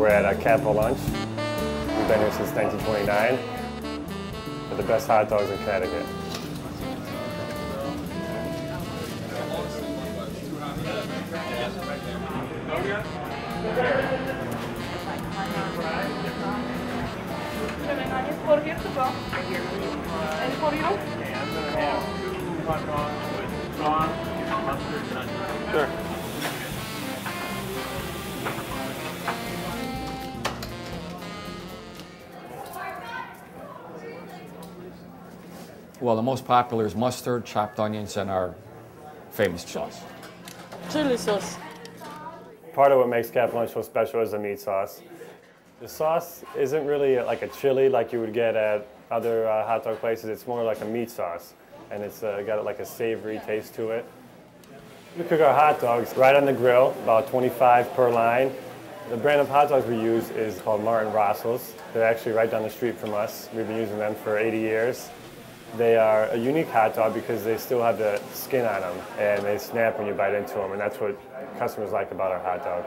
We're at uh, Capitol Lunch. We've been here since 1929. We're the best hot dogs in Connecticut. With. Sure. Well, the most popular is mustard, chopped onions, and our famous sauce. Chili sauce. Part of what makes Capitol Lunch so special is the meat sauce. The sauce isn't really like a chili like you would get at other uh, hot dog places. It's more like a meat sauce, and it's uh, got like a savory taste to it. We cook our hot dogs right on the grill, about 25 per line. The brand of hot dogs we use is called Martin Rosol's. They're actually right down the street from us. We've been using them for 80 years. They are a unique hot dog because they still have the skin on them and they snap when you bite into them, and that's what customers like about our hot dog.